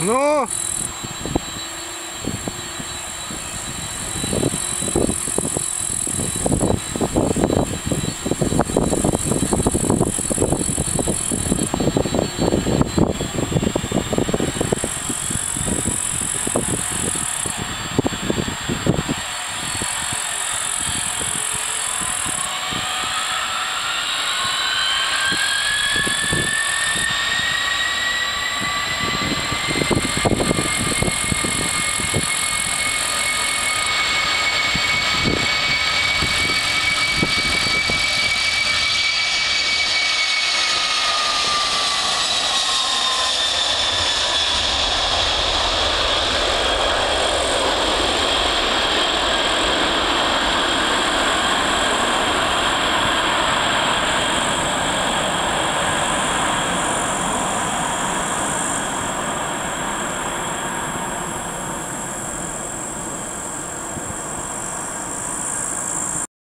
Ну,